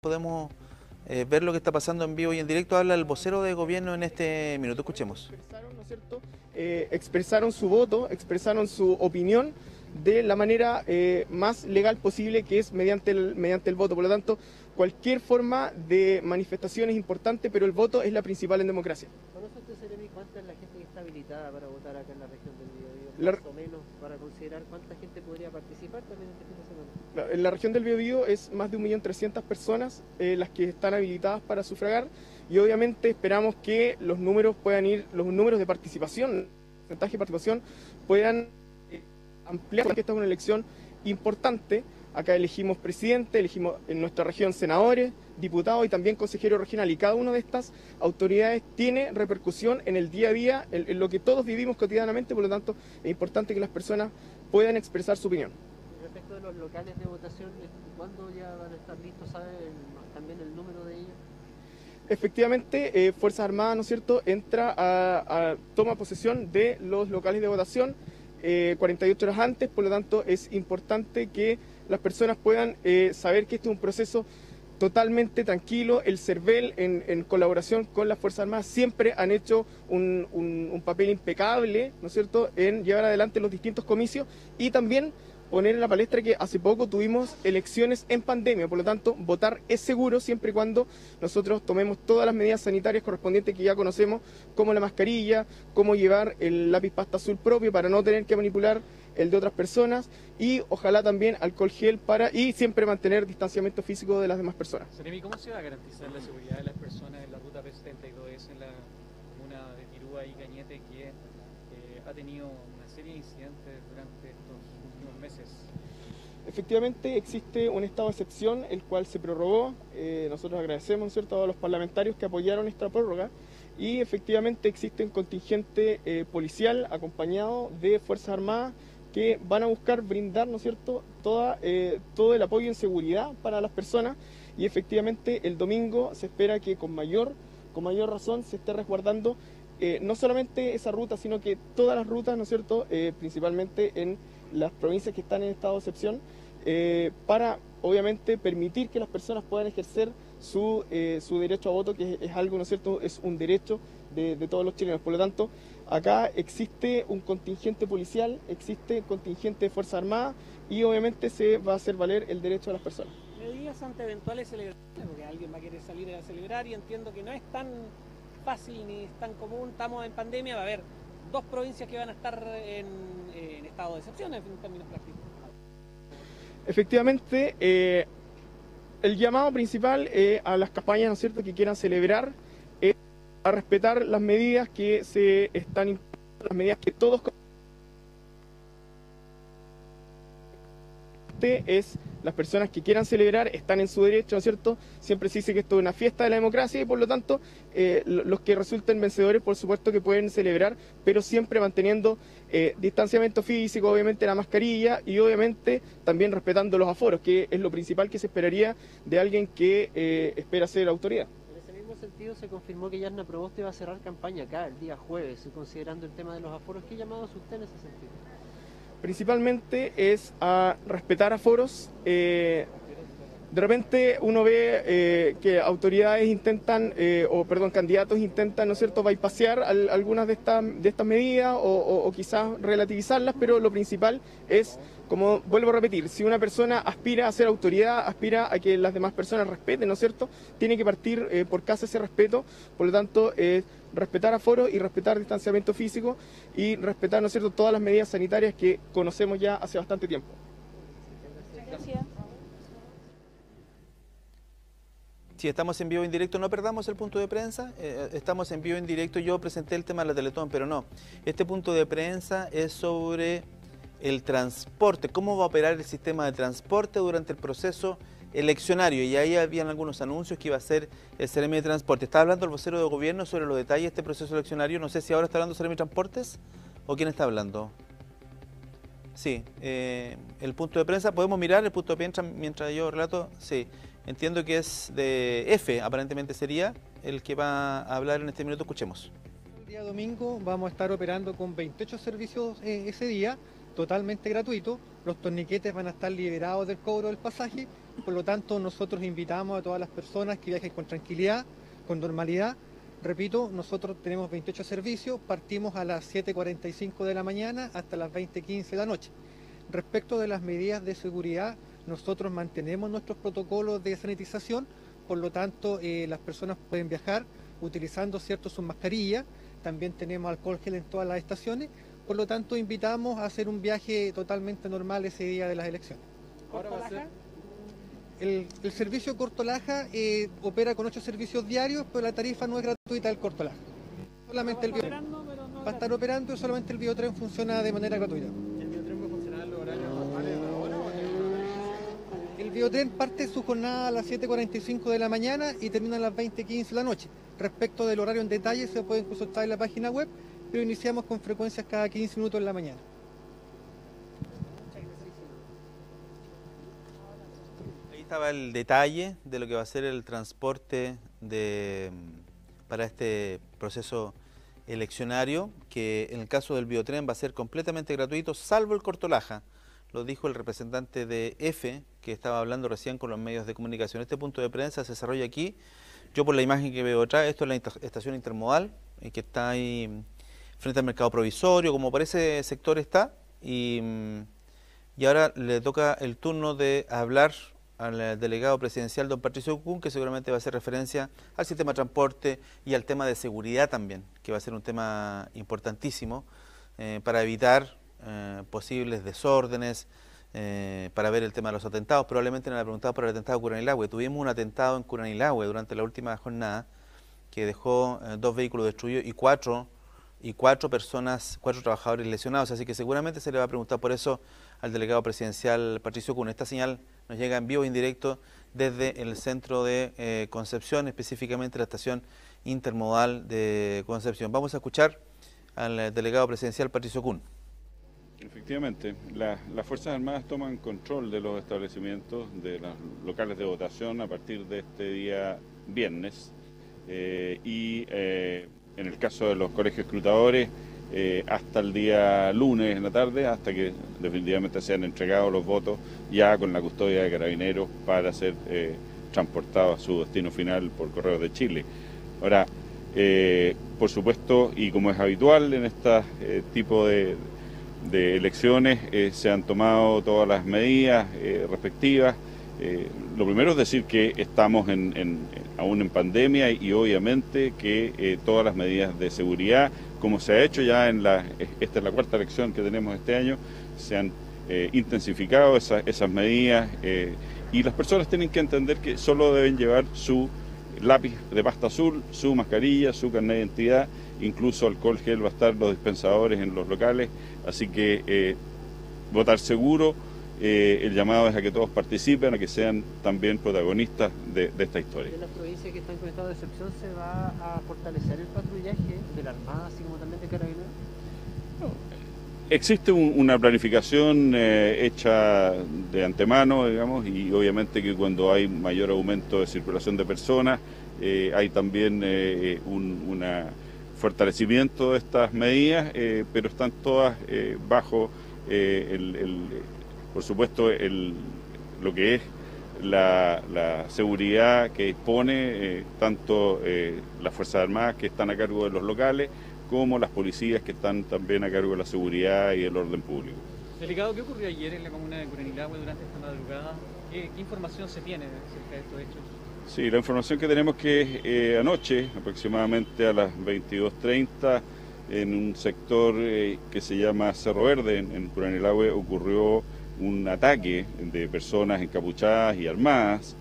podemos eh, ver lo que está pasando en vivo y en directo. Habla el vocero de gobierno en este minuto. Escuchemos. Expresaron, ¿no es cierto? Eh, expresaron su voto, expresaron su opinión de la manera eh, más legal posible, que es mediante el, mediante el voto. Por lo tanto, cualquier forma de manifestación es importante, pero el voto es la principal en democracia. ¿Conoce usted, Seremi, cuánta es la gente que está habilitada para votar acá en la región? La- Más o menos, para considerar cuánta gente podría participar también este fin de semana. En la región del Biobío es más de 1.300.000 personas eh, las que están habilitadas para sufragar y obviamente esperamos que los números puedan ir, los números de participación, porcentaje de participación puedan eh, ampliar, que esta es una elección importante. Acá elegimos presidente, elegimos en nuestra región senadores, diputados y también consejeros regional y cada una de estas autoridades tiene repercusión en el día a día, en, en lo que todos vivimos cotidianamente, por lo tanto es importante que las personas puedan expresar su opinión. Respecto de los locales de votación, ¿cuándo ya van a estar listos? ¿Sabe también el número de ellos? Efectivamente, eh, Fuerzas Armadas, ¿no es cierto?, entra a, a- toma posesión de los locales de votación eh, 48 horas antes, por lo tanto es importante que las personas puedan eh, saber que este es un proceso totalmente tranquilo. El CERVEL, en, colaboración con las Fuerzas Armadas, siempre han hecho un papel impecable, ¿no es cierto?, en llevar adelante los distintos comicios y también poner en la palestra que hace poco tuvimos elecciones en pandemia, por lo tanto, votar es seguro siempre y cuando nosotros tomemos todas las medidas sanitarias correspondientes que ya conocemos, como la mascarilla, cómo llevar el lápiz pasta azul propio para no tener que manipular el de otras personas y ojalá también alcohol gel para y siempre mantener distanciamiento físico de las demás personas. Seremi, ¿cómo se va a garantizar la seguridad de las personas en la ruta P72 en la comuna de Tirúa y Cañete que eh, ha tenido una serie de incidentes durante estos últimos meses? Efectivamente existe un estado de excepción, el cual se prorrogó. Eh, nosotros agradecemos ¿no es cierto? a los parlamentarios que apoyaron esta prórroga. Y efectivamente existe un contingente eh, policial acompañado de Fuerzas Armadas que van a buscar brindar ¿no es cierto? Eh, todo el apoyo en seguridad para las personas. Y efectivamente el domingo se espera que con mayor, con mayor razón se esté resguardando eh, no solamente esa ruta, sino que todas las rutas, ¿no es cierto?, Eh, principalmente en las provincias que están en estado de excepción, eh, para obviamente permitir que las personas puedan ejercer su, su derecho a voto, que es, es algo, ¿no es cierto?, es un derecho de, de todos los chilenos. Por lo tanto, acá existe un contingente policial, existe contingente de Fuerza Armada y obviamente se va a hacer valer el derecho de las personas. medidas ante eventuales celebraciones, porque alguien va a querer salir a celebrar y entiendo que no es tan fácil ni es tan común, estamos en pandemia, va a haber dos provincias que van a estar en, en estado de excepción en términos prácticos. Efectivamente, eh, el llamado principal eh, a las campañas, ¿no es cierto?, que quieran celebrar a respetar las medidas que se están imp- las medidas que todos con- es las personas que quieran celebrar están en su derecho, ¿no es cierto? Siempre se dice que esto es una fiesta de la democracia y por lo tanto eh, lo- los que resulten vencedores por supuesto que pueden celebrar, pero siempre manteniendo eh, distanciamiento físico, obviamente la mascarilla y obviamente también respetando los aforos, que es lo principal que se esperaría de alguien que eh, espera ser autoridad. Sentido, se confirmó que Yarna Proboste va a cerrar campaña acá el día jueves, considerando el tema de los aforos. ¿Qué llamados usted en ese sentido? principalmente es a respetar aforos. eh, de repente uno ve eh, que autoridades intentan, eh, o perdón, candidatos intentan, ¿no es cierto?, bypasear al- algunas de estas, de estas medidas o, quizás relativizarlas, pero lo principal es, como vuelvo a repetir, si una persona aspira a ser autoridad, aspira a que las demás personas respeten, ¿no es cierto?, tiene que partir eh, por casa ese respeto, por lo tanto, respetar aforos y respetar distanciamiento físico y respetar, ¿no es cierto?, todas las medidas sanitarias que conocemos ya hace bastante tiempo. Si estamos en vivo en directo, no perdamos el punto de prensa. eh, estamos en vivo en directo. Yo presenté el tema de la Teletón, pero no. Este punto de prensa es sobre el transporte, cómo va a operar el sistema de transporte durante el proceso eleccionario. Y ahí habían algunos anuncios que iba a ser el CRM de Transporte. Está hablando el vocero de gobierno sobre los detalles de este proceso eleccionario. No sé si ahora está hablando CRM Transportes o quién está hablando. Sí, eh, el punto de prensa, podemos mirar el punto de prensa mientras yo relato. Sí, entiendo que es de F, aparentemente sería el que va a hablar en este minuto. Escuchemos. El día domingo vamos a estar operando con 28 servicios eh, ese día, totalmente gratuito. Los torniquetes van a estar liberados del cobro del pasaje Por lo tanto, nosotros invitamos a todas las personas que viajen con tranquilidad, con normalidad. Repito, nosotros tenemos 28 servicios, partimos a las 7.45 de la mañana hasta las 20.15 de la noche. Respecto de las medidas de seguridad, nosotros mantenemos nuestros protocolos de sanitización, por lo tanto, eh, las personas pueden viajar utilizando cierto sus mascarillas, también tenemos alcohol gel en todas las estaciones, por lo tanto, invitamos a hacer un viaje totalmente normal ese día de las elecciones. Ahora va a ser- El, el servicio Cortolaja eh, opera con ocho servicios diarios, pero la tarifa no es gratuita del Cortolaja. Solamente el bio- operando, no va a estar operando y solamente el biotren funciona de manera gratuita. ¿El biotren va a funcionar en los horarios normales de ahora o tiene un horario especial? El biotren parte su jornada a las 7.45 de la mañana y termina a las 20.15 de la noche. Respecto del horario en detalle se pueden consultar en la página web, pero iniciamos con frecuencias cada 15 minutos en la mañana. Ahí estaba el detalle de lo que va a ser el transporte para este proceso eleccionario, que en el caso del biotren va a ser completamente gratuito, salvo el cortolaja. Lo dijo el representante de EFE, que estaba hablando recién con los medios de comunicación. Este punto de prensa se desarrolla aquí. Yo por la imagen que veo atrás, esto es la estación intermodal, eh, que está ahí mm, frente al mercado provisorio, como por ese sector está. Y, mm, y ahora le toca el turno de hablar al eh, delegado presidencial, don Patricio Kuhn, que seguramente va a hacer referencia al sistema de transporte y al tema de seguridad también, que va a ser un tema importantísimo eh, para evitar eh, posibles desórdenes, eh, para ver el tema de los atentados. Probablemente no le ha preguntado por el atentado de Curanilahue. Tuvimos un atentado en Curanilahue durante la última jornada que dejó eh, dos vehículos destruidos y cuatro y cuatro personas, cuatro trabajadores lesionados. Así que seguramente se le va a preguntar por eso al delegado presidencial Patricio Cuna. Esta señal nos llega en vivo e indirecto desde el centro de Concepción, específicamente la estación intermodal de Concepción. Vamos a escuchar al delegado presidencial Patricio Cun. Efectivamente, la- las Fuerzas Armadas toman control de los establecimientos, de los locales de votación a partir de este día viernes eh, y eh, en el caso de los colegios escrutadores eh, hasta el día lunes en la tarde, hasta que definitivamente sean entregados los votos ya con la custodia de carabineros para ser transportados a su destino final por correo de Chile. Ahora, por supuesto, y como es habitual en este tipo de, de elecciones, eh, se han tomado todas las medidas eh, respectivas. Eh, lo primero es decir que estamos en, aún en pandemia y obviamente que todas las medidas de seguridad, como se ha hecho ya en la, esta es la cuarta elección que tenemos este año, se han intensificado esa- esas medidas y las personas tienen que entender que solo deben llevar su lápiz de pasta azul, su mascarilla, su carnet de identidad, incluso alcohol gel va a estar los dispensadores en los locales, así que eh, votar seguro, eh, el llamado es a que todos participen, a que sean también protagonistas de, de esta historia. En las provincias que están con estado de excepción se va a fortalecer el patrullaje de la Armada, así como también de Carabineros. Existe un- una planificación eh, hecha de antemano, digamos, y obviamente que cuando hay mayor aumento de circulación de personas, eh, hay también eh, un fortalecimiento de estas medidas, pero están todas bajo, el, por supuesto, el, lo que es la, la seguridad que dispone tanto las Fuerzas Armadas que están a cargo de los locales, como las policías que están también a cargo de la seguridad y el orden público. Delegado, ¿qué ocurrió ayer en la comuna de Curanilahue durante esta madrugada? ¿Qué, qué información se tiene acerca de estos hechos? Sí, la información que tenemos que eh, anoche, aproximadamente a las 22.30, en un sector eh, que se llama Cerro Verde, en, en Curanilahue, ocurrió un ataque de personas encapuchadas y armadas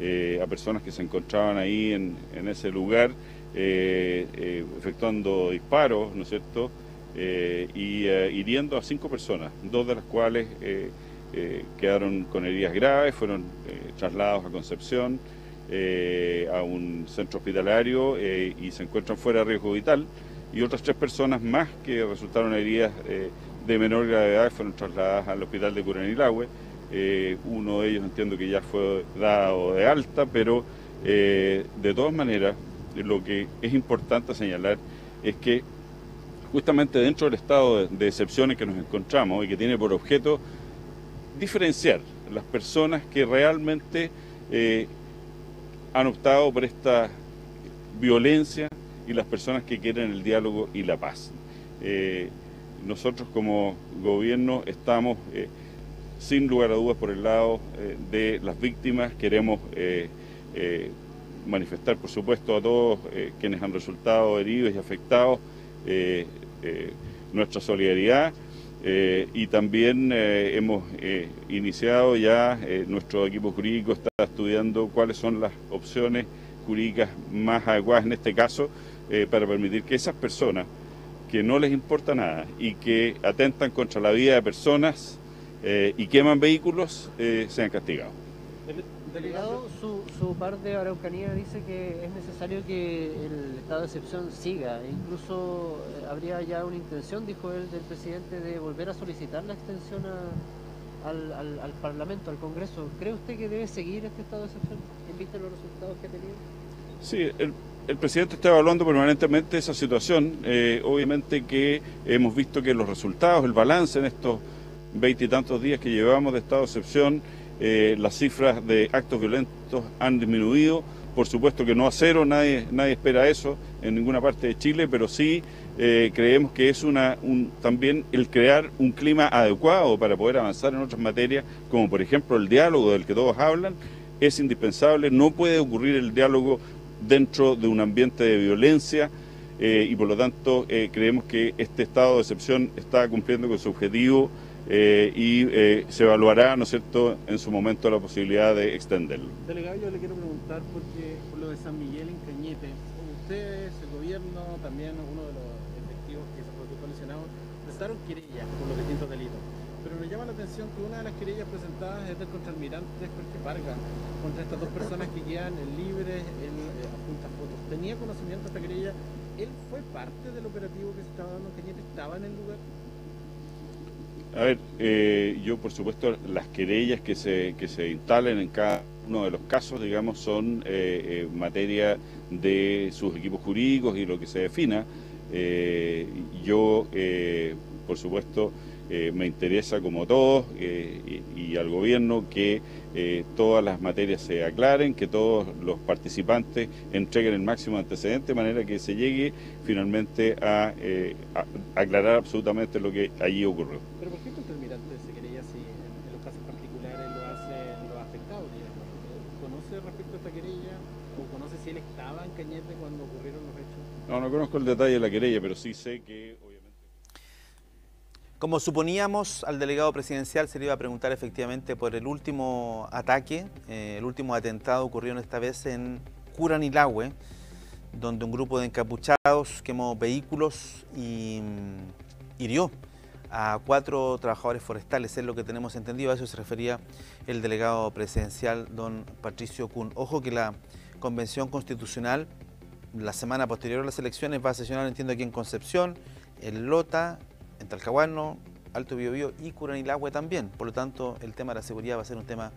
eh, a personas que se encontraban ahí en, en ese lugar, efectuando disparos, ¿no es cierto?, Eh, y eh, hiriendo a cinco personas, dos de las cuales eh, eh, quedaron con heridas graves, fueron eh, trasladados a Concepción, eh, a un centro hospitalario eh, y se encuentran fuera de riesgo vital, y otras tres personas más que resultaron heridas eh, de menor gravedad fueron trasladadas al hospital de Curanilahue. Eh, uno de ellos entiendo que ya fue dado de alta, pero eh, de todas maneras lo que es importante señalar es que justamente dentro del estado de, excepción en que nos encontramos y que tiene por objeto diferenciar las personas que realmente eh, han optado por esta violencia y las personas que quieren el diálogo y la paz. Eh, nosotros como gobierno estamos eh, sin lugar a dudas por el lado de las víctimas, queremos manifestar por supuesto a todos quienes han resultado heridos y afectados nuestra solidaridad eh, y también eh, hemos eh, iniciado ya, nuestro equipo jurídico está estudiando cuáles son las opciones jurídicas más adecuadas en este caso para permitir que esas personas que no les importa nada y que atentan contra la vida de personas y queman vehículos sean castigados. Delegado, su, su parte de Araucanía dice que es necesario que el estado de excepción siga. E incluso eh, habría ya una intención, dijo él, del presidente, de volver a solicitar la extensión al, al, Parlamento, al Congreso. ¿Cree usted que debe seguir este estado de excepción en vista de los resultados que ha tenido? Sí, el, presidente está evaluando permanentemente esa situación. Eh, obviamente que hemos visto que los resultados, el balance en estos veintitantos días que llevamos de estado de excepción, eh, las cifras de actos violentos han disminuido, por supuesto que no a cero, nadie, nadie espera eso en ninguna parte de Chile, pero sí eh, creemos que es una, también el crear un clima adecuado para poder avanzar en otras materias, como por ejemplo el diálogo del que todos hablan, es indispensable, no puede ocurrir el diálogo dentro de un ambiente de violencia eh, y por lo tanto creemos que este estado de excepción está cumpliendo con su objetivo eh, y eh, se evaluará, ¿no es cierto?, en su momento la posibilidad de extenderlo. Delegado, yo le quiero preguntar porque por lo de San Miguel en Cañete, ustedes, el gobierno, también uno de los efectivos que se produjo lesionados, presentaron querellas por los distintos delitos. Pero me llama la atención que una de las querellas presentadas es del contraalmirante Jorge Vargas, contra estas dos personas que quedan libres en eh, fotos. ¿Tenía conocimiento de esta querella? ¿Él fue parte del operativo que se estaba dando en Cañete? ¿Estaba en el lugar? A ver, eh, yo por supuesto las querellas que se, que se instalen en cada uno de los casos, digamos, son eh, eh, materia de sus equipos jurídicos y lo que se defina. yo, por supuesto, me interesa como todos y, al gobierno que todas las materias se aclaren, que todos los participantes entreguen el máximo antecedente, de manera que se llegue finalmente a, aclarar absolutamente lo que allí ocurrió. Cuando ocurrieron los hechos? No, no conozco el detalle de la querella, pero sí sé que obviamente... Como suponíamos, al delegado presidencial se le iba a preguntar efectivamente por el último ataque, eh, el último atentado ocurrió esta vez en Curanilahue, donde un grupo de encapuchados quemó vehículos y mm, hirió a cuatro trabajadores forestales, es lo que tenemos entendido, a eso se refería el delegado presidencial, don Patricio Kuhn. Ojo que la Convención Constitucional la semana posterior a las elecciones va a sesionar, entiendo, aquí en Concepción, en Lota, en Talcahuano, Alto Biobío y Curanilagüe también. Por lo tanto, el tema de la seguridad va a ser un tema